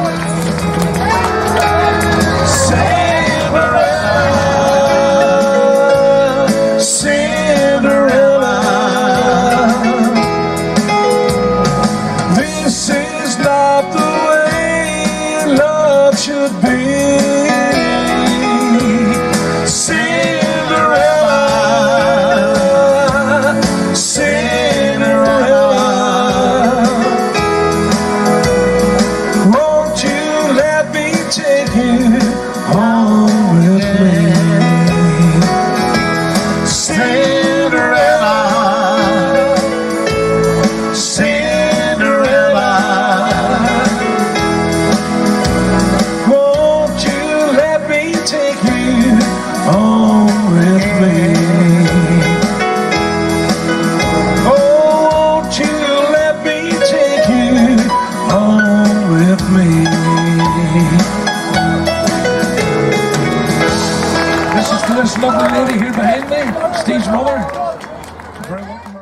Owens. take you home with me. Cinderella, Cinderella, won't you let me take you? Is this lovely lady here behind me, Steve's mother.